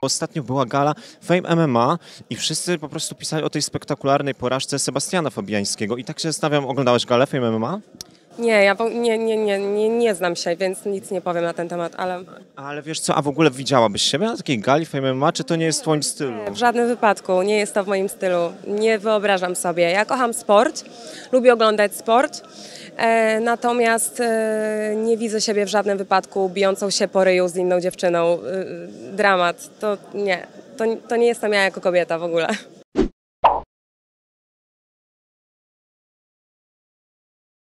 Ostatnio była gala Fame MMA i wszyscy po prostu pisali o tej spektakularnej porażce Sebastiana Fabiańskiego. I tak się zastanawiam, oglądałeś galę Fame MMA? Nie, ja nie, nie, nie, nie, nie znam się, więc nic nie powiem na ten temat, ale Ale wiesz co, a w ogóle widziałabyś siebie na takiej gali Fame MMA, czy to nie jest w twoim stylu? w żadnym wypadku nie jest to w moim stylu. Nie wyobrażam sobie. Ja kocham sport, lubię oglądać sport, e, natomiast e, nie widzę siebie w żadnym wypadku bijącą się po ryju z inną dziewczyną. E, dramat. To nie. To, to nie jestem ja jako kobieta w ogóle.